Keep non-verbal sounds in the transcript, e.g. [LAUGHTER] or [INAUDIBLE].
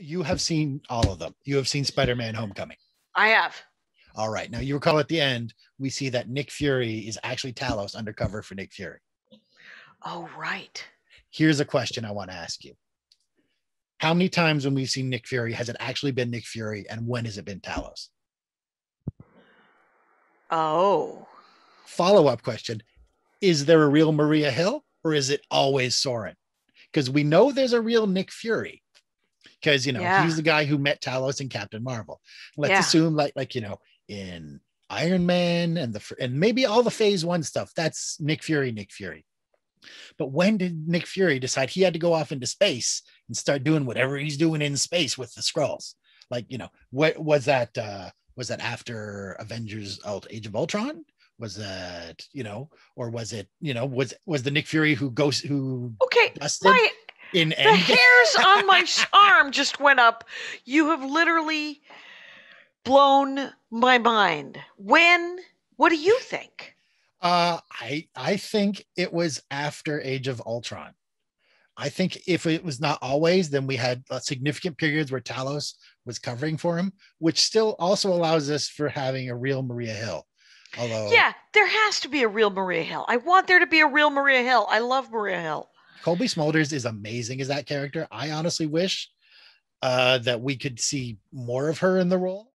You have seen all of them. You have seen Spider-Man: Homecoming. I have. All right. Now you recall at the end we see that Nick Fury is actually Talos undercover for Nick Fury. Oh, right. Here's a question I want to ask you. How many times when we've seen Nick Fury has it actually been Nick Fury and when has it been Talos? Oh. Follow up question Is there a real Maria Hill or is it always Soren? Because we know there's a real Nick Fury because, you know, Yeah. he's the guy who met Talos and Captain Marvel. Let's Yeah. assume, like, like, you know, in Iron Man and the and maybe all the phase one stuff, that's Nick Fury, Nick Fury. But when did Nick Fury decide he had to go off into space and start doing whatever he's doing in space with the scrolls? Like, you know, what was that? Uh, was that after Avengers Age of Ultron? Was that, you know, or was it, you know, was was the Nick Fury who goes who Okay. My in the Endgame? [LAUGHS] hairs on my arm just went up. You have literally blown my mind. When? What do you think? Uh, I I think it was after Age of Ultron. I think if it was not always, then we had significant periods where Talos was covering for him, which still also allows us for having a real Maria Hill. Although Yeah, there has to be a real Maria Hill. I want there to be a real Maria Hill. I love Maria Hill. Cobie Smulders is amazing as that character. I honestly wish uh, that we could see more of her in the role.